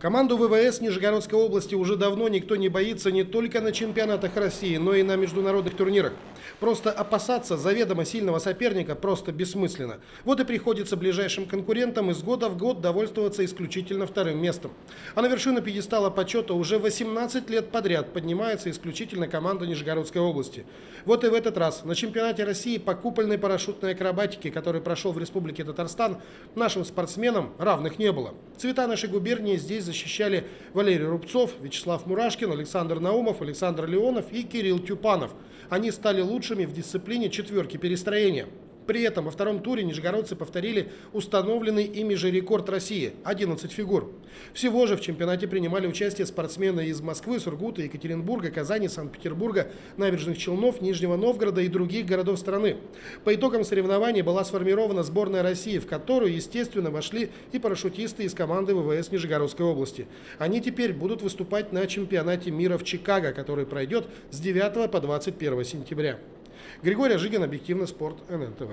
Команду ВВС Нижегородской области уже давно никто не боится не только на чемпионатах России, но и на международных турнирах. Просто опасаться заведомо сильного соперника просто бессмысленно. Вот и приходится ближайшим конкурентам из года в год довольствоваться исключительно вторым местом. А на вершину пьедестала почета уже 18 лет подряд поднимается исключительно команда Нижегородской области. Вот и в этот раз на чемпионате России по купольной парашютной акробатике, который прошел в Республике Татарстан, нашим спортсменам равных не было. Цвета нашей губернии здесь защищали Валерий Рубцов, Вячеслав Мурашкин, Александр Наумов, Александр Леонов и Кирилл Тюпанов. Они стали лучшими в дисциплине четверки перестроения. При этом во втором туре нижегородцы повторили установленный ими же рекорд России – 11 фигур. Всего же в чемпионате принимали участие спортсмены из Москвы, Сургута, Екатеринбурга, Казани, Санкт-Петербурга, Набережных Челнов, Нижнего Новгорода и других городов страны. По итогам соревнований была сформирована сборная России, в которую, естественно, вошли и парашютисты из команды ВВС Нижегородской области. Они теперь будут выступать на чемпионате мира в Чикаго, который пройдет с 9 по 21 сентября. Григорий Жигин, Объективный спорт, ННТВ.